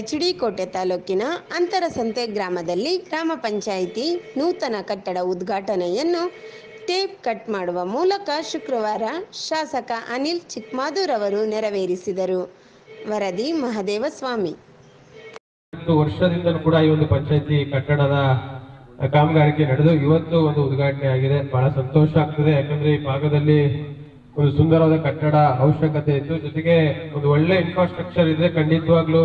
H ಕೋಟೆ ತಾಲೂಕಿನ ಅಂತರಸಂತೆ ಗ್ರಾಮದಲ್ಲಿ ಗ್ರಾಮ ಪಂಚಾಯಿತಿ ನೂತನ ಕಟ್ಟಡ ಉದ್ಘಾಟನೆಯನ್ನು ಟೇಪ್ ಕಟ್ ಮಾಡುವ ಮೂಲಕ ಶುಕ್ರವಾರ ಶಾಸಕ ಅನಿಲ್ ಚಿಕ್ಮಾದೂರ್ ಅವರು ನೆರವೇರಿಸಿದರು. ವರದಿ ಮಹದೇವಸ್ವಾಮಿ. ವರ್ಷದಿಂದಲೂ ಕೂಡ ಈ ಒಂದು ಪಂಚಾಯತಿ ಕಟ್ಟಡದ ಕಾಮಗಾರಿಕೆ ನಡೆದು ಇವತ್ತು ಒಂದು ಉದ್ಘಾಟನೆ ಆಗಿದೆ. ಬಹಳ ಸಂತೋಷ ಆಗ್ತದೆ. ಯಾಕಂದ್ರೆ ಈ ಭಾಗದಲ್ಲಿ ಒಂದು ಸುಂದರವಾದ ಕಟ್ಟಡ ಅವಶ್ಯಕತೆ ಇತ್ತು. ಜೊತೆಗೆ ಒಂದು ಒಳ್ಳೆ ಇನ್ಫ್ರಾಸ್ಟ್ರಕ್ಚರ್ ಇದ್ರೆ ಖಂಡಿತವಾಗ್ಲೂ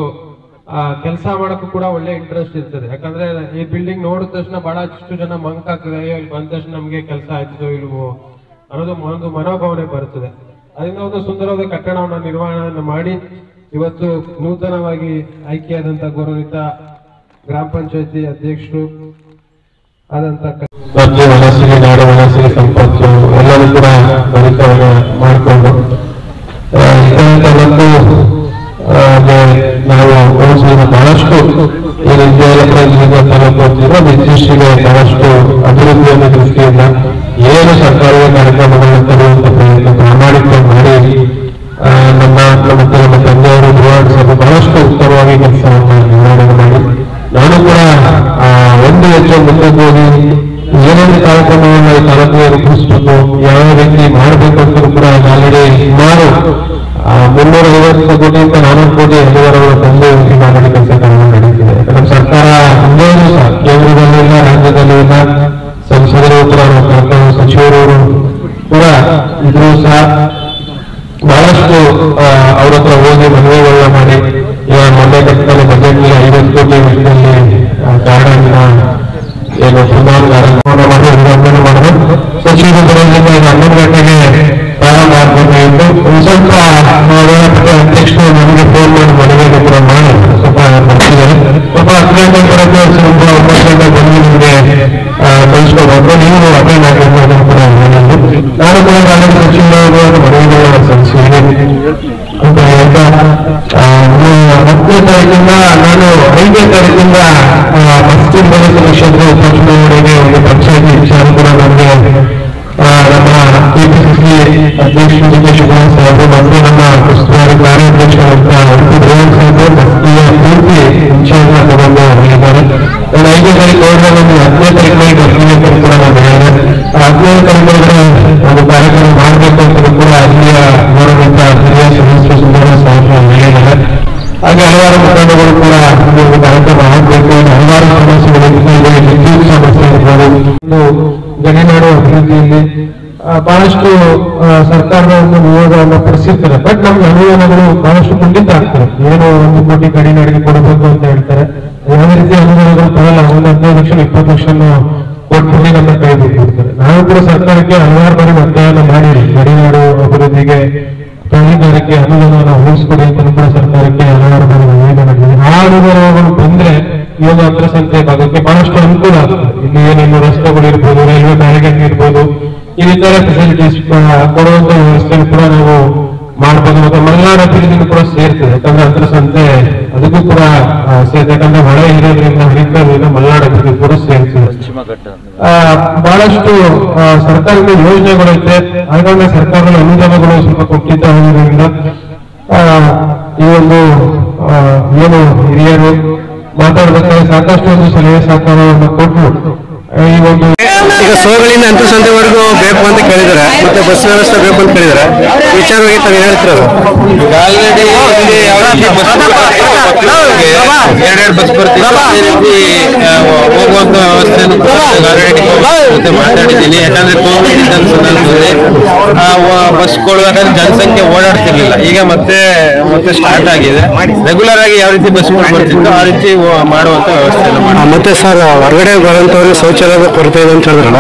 ಕೆಲಸ ಮಾಡಕ್ಕೂ ಕೂಡ ಒಳ್ಳೆ ಇಂಟ್ರೆಸ್ಟ್ ಇರ್ತದೆ. ಯಾಕಂದ್ರೆ ಈ ಬಿಲ್ಡಿಂಗ್ ನೋಡಿದ ತಕ್ಷಣ ಬಹಳಷ್ಟು ಜನ ಮಂಕ್ ಆಗ್ತದೆ ಇಲ್ಲಿ ಬಂದ ತಕ್ಷಣ ನಮ್ಗೆ ಕೆಲಸ ಆಯ್ತದೋ ಇಲ್ವೋ ಅನ್ನೋದು ಒಂದು ಮನೋಭಾವನೆ ಬರ್ತದೆ. ಅದರಿಂದ ಒಂದು ಸುಂದರವಾದ ಕಟ್ಟಡವನ್ನು ನಿರ್ವಹಣೆಯನ್ನು ಮಾಡಿ ಇವತ್ತು ನೂತನವಾಗಿ ಆಯ್ಕೆಯಾದಂತ ಗೌರವಿತ ಗ್ರಾಮ ಪಂಚಾಯತಿ ಅಧ್ಯಕ್ಷರು ಆದಂತ ವಿದ್ಯಾಲಯ ಜಿಲ್ಲಾ ತಾಲೂಕು ಅಂತಿರೋ ಇತ್ತೀಚೆಗೆ ಬಹಳಷ್ಟು ದೃಷ್ಟಿಯಿಂದ ಏನು ಸರ್ಕಾರದ ಕಾರ್ಯಕ್ರಮಗಳನ್ನು ತರುವಂತ ಪ್ರಯತ್ನ ಪ್ರಾಮಾಣಿಕವಾಗಿ ಮಾಡಿ ನಮ್ಮ ಮತ್ತೆ ನಮ್ಮ ತಂದೆಯವರು ಧ್ರುವಾಡಿಸಲು ಬಹಳಷ್ಟು ಉತ್ತಮವಾಗಿ ಕೆಲಸವನ್ನು ಮಾಡಿ. ನಾನು ಕೂಡ ಒಂದು ಹೆಚ್ಚು ಮುಂದೆ ಹೋಗಿ ಏನೇನು ಕಾರ್ಯಕ್ರಮವನ್ನು ಈ ತಾಲೂಕಿಗೆ ರೂಪಿಸಬೇಕು, ಯಾವ ರೀತಿ ಮಾಡಬೇಕು ಅಂತ ಕೂಡ ಆಲ್ರೆಡಿ ಸುಮಾರು ಮುನ್ನೂರ ಐವತ್ತು ಕೋಟಿಯಿಂದ ನಾನೂರು ಕೋಟಿ ಮಾಡಿ ಬಹಳಷ್ಟು ಅವ್ರ ಹತ್ರ ಹೋಗಿ ಮನವಿಗಳನ್ನ ಮಾಡಿ ಇವಾಗ ಮೊನ್ನೆ ಕಟ್ಟಡ ಬಜೆಟ್ ಐವತ್ತು ಕೋಟಿ ವೆಚ್ಚದಲ್ಲಿ ಗಾರ್ಡನ್ ಏನು ಸುಮಾರು ಗಾರ್ಡನ್ ಮಾಡಿ ಉದ್ಘಾಟನೆ ಮಾಡಿದ್ರು ಈಗ ಹನ್ನೊಂದು ಗಂಟೆಗೆ ಪ್ರಾರಂಭ ಆಗಬೇಕಾಗಿತ್ತು ಸ್ವಲ್ಪ ಅಧ್ಯಕ್ಷ ದಿನೇಶ್ ಕುಮಾರ್ ಸಾಹೇಬ್ ಮತ್ತು ಒಂದು ಕಾರ್ಯಕ್ರಮ ಮಾಡಬೇಕು ಅಂತ ಕೂಡ ಅಲ್ಲಿಯ ಗೌರವಿತ ಹಿರಿಯ ಸದಸ್ಯ ಸುಂದರ ಸಾಹೇಬ್ ಹೇಳಿದ್ದಾರೆ. ಹಾಗೆ ಹಲವಾರು ಮುಖಂಡಗಳು ಕೂಡ ಒಂದು ಕಾರ್ಯಕ್ರಮ ಆಗಬೇಕು ಹಲವಾರು ಸಮಸ್ಯೆಗಳು ಇದೆ. ವಿದ್ಯುತ್ ಸಮಸ್ಯೆ ಇರ್ಬೋದು. ಗಣಿನಾಡು ಅಭಿವೃದ್ಧಿಯಲ್ಲಿ ಬಹಳಷ್ಟು ಸರ್ಕಾರದ ಒಂದು ನಿಯೋಗವನ್ನು ಪಡಿಸಿರ್ತಾರೆ. ಬಟ್ ನಮ್ಮ ಅನುದಾನಗಳು ಬಹಳಷ್ಟು ಖಂಡಿತ ಆಗ್ತವೆ. ಏನು ಒಂದು ಕೋಟಿ ಗಣಿನಾಡಿಗೆ ಕೊಡಬೇಕು ಅಂತ ಹೇಳ್ತಾರೆ. ಯಾವುದೇ ರೀತಿ ಅನುದಾನಗಳು ಕೊಡಲ್ಲ ಒಂದು ಹದಿನೈದು ಲಕ್ಷ, ಇಪ್ಪತ್ತು ಲಕ್ಷ ಕೊಟ್ಬಿಟ್ಟು ನಮ್ಮ ಕೈ ನಾವು ಕೂಡ ಸರ್ಕಾರಕ್ಕೆ ಹಲವಾರು ಬಾರಿ ಒತ್ತಾಯನ ಮಾಡಿರಿ ಗಡಿನಾಡು ಅಭಿವೃದ್ಧಿಗೆ ಪ್ರಾಧಿಕಾರಕ್ಕೆ ಅನುದಾನವನ್ನು ಉಳಿಸ್ಕೊಡಿ ಅಂತ ಕೂಡ ಸರ್ಕಾರಕ್ಕೆ ಹಲವಾರು ಬಾರಿ ಮನವಿ ಮಾಡಿದ್ದೀವಿ ಆ ಅನುದಾನಗಳು ಬಂದ್ರೆ ಇವಾಗ ಒಂದು ಅಂತರಸಂತೆ ಭಾಗಕ್ಕೆ ಬಹಳಷ್ಟು ಅನುಕೂಲ ಆಗ್ತದೆ. ಇಲ್ಲಿ ಏನೇನು ರಸ್ತೆಗಳು ಇರ್ಬೋದು, ರೈಲ್ವೆ ಬ್ಯಾರಿಗೇಡ್ ಇರ್ಬೋದು, ಈ ಇತರ ಫೆಸಿಲಿಟೀಸ್ ಕೊಡುವಂತ ವ್ಯವಸ್ಥೆ ಕೂಡ ನಾವು ಮಾಡ್ಬೋದು ಮತ್ತೆ ಮಲೆನಾಡು ಅಭಿವೃದ್ಧಿಗೂ ಕೂಡ ಸೇರ್ತದೆ. ಯಾಕಂದ್ರೆ ಅಂತರಸಂತೆ ಅದಕ್ಕೂ ಕೂಡ ಸೇರ್ತದೆ. ಯಾಕಂದ್ರೆ ಮಳೆ ಇರೋದ್ರಿಂದ ಹರಿತ ಮಲೆನಾಡು ಅಭಿವೃದ್ಧಿ ಕೂಡ ಸೇರ್ತದೆ ಆ, ಬಹಳಷ್ಟು ಸರ್ಕಾರದ ಯೋಜನೆಗಳಿದೆ ಹಾಗಾಗಿ ಸರ್ಕಾರದ ಅನುದಾನಗಳು ಸ್ವಲ್ಪ ಕೊಟ್ಟಿದ್ದ ಆಗಿರೋದ್ರಿಂದ ಆ, ಈ ಒಂದು ಏನು ಹಿರಿಯರು ಮಾತಾಡ್ಬೇಕಾದ್ರೆ ಸಾಕಷ್ಟು ಒಂದು ಸಲಹೆ ಸಹಕಾರವನ್ನು ಕೊಟ್ಟು ಈ ಒಂದು ಈಗ ಸೋಗಳಿಂದ ಅಂತಸಂತೆವರೆಗೂ ಬೇಕು ಅಂತ ಕೇಳಿದ್ದಾರೆ ಮತ್ತೆ ಬಸ್ ವ್ಯವಸ್ಥೆ ಬೇಕು ಅಂತ ಕೇಳಿದ್ದಾರೆ ಈ ವಿಚಾರವಾಗಿ ತಾವು ಹೇಳ್ತಿರೋದು ಎರಡೆರಡು ಬಸ್ ಬರ್ತೀವಿ ಹೋಗುವಂತ ಆಲ್ರೆಡಿ ಜೊತೆ ಮಾತಾಡಿದ್ದೀನಿ. ಯಾಕಂದ್ರೆ ಕೋವಿಡ್ ಇದ್ದಂತ ಸಂದರ್ಭದಲ್ಲಿ ಬಸ್ಗಳು ಜನಸಂಖ್ಯೆ ಓಡಾಡ್ತಿರ್ಲಿಲ್ಲ. ಈಗ ಮತ್ತೆ ಮತ್ತೆ ಸ್ಟಾರ್ಟ್ ಆಗಿದೆ. ರೆಗ್ಯುಲರ್ ಆಗಿ ಯಾವ ರೀತಿ ಬಸ್ ಬರ್ತಿತ್ತು ಆ ರೀತಿ ಮಾಡುವಂತ ವ್ಯವಸ್ಥೆ ಮತ್ತೆ ಸರ್ ಹೊರಗಡೆ ಬರೋಂಥವ್ರಿಗೆ ಶೌಚಾಲಯದ ಕೊರತೆ ಇದೆ ಅಂತ ಹೇಳಿದ್ರಲ್ಲ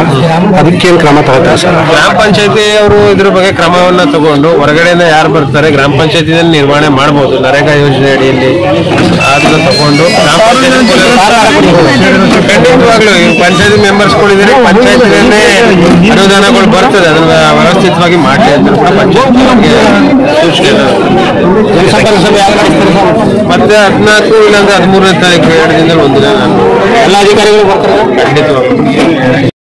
ಅದಕ್ಕೇನು ಕ್ರಮ ತಗೋತಾರೆ ಸರ್? ಗ್ರಾಮ ಪಂಚಾಯತಿ ಅವರು ಇದ್ರ ಬಗ್ಗೆ ಕ್ರಮವನ್ನ ತಗೊಂಡು ಹೊರಗಡೆಯಿಂದ ಯಾರು ಬರ್ತಾರೆ ಗ್ರಾಮ ಪಂಚಾಯತಿನಲ್ಲಿ ನಿರ್ವಹಣೆ ಮಾಡಬಹುದು ನರೇಗಾ ಯೋಜನೆ ಅಡಿಯಲ್ಲಿ ಅದನ್ನ ತಗೊಂಡು ಗ್ರಾಮ ಪಂಚಾಯತಿ ಖಂಡಿತವಾಗ್ಲು ಪಂಚಾಯತಿ ಮೆಂಬರ್ಸ್ಗಳು ಇದ್ರೆ ಪಂಚಾಯತಿನಲ್ಲೇ ಅನುದಾನಗಳು ಬರ್ತದೆ ಅದನ್ನ ವ್ಯವಸ್ಥಿತವಾಗಿ ಮಾಡಿ ಅಂತ ಕೂಡ ಪಂಚಾಯತ್ ಮತ್ತೆ ಹದಿನಾಲ್ಕು ಇಲ್ಲಾಂದ್ರೆ ಹದಿಮೂರನೇ ತಾರೀಕು ಎರಡು ದಿನದಲ್ಲಿ ಒಂದು ದಿನ ನಾನು ಎಲ್ಲ ಅಧಿಕಾರಿಗಳು ಬರ್ತಾರೆ? ಖಂಡಿತವಾಗ್ಲು.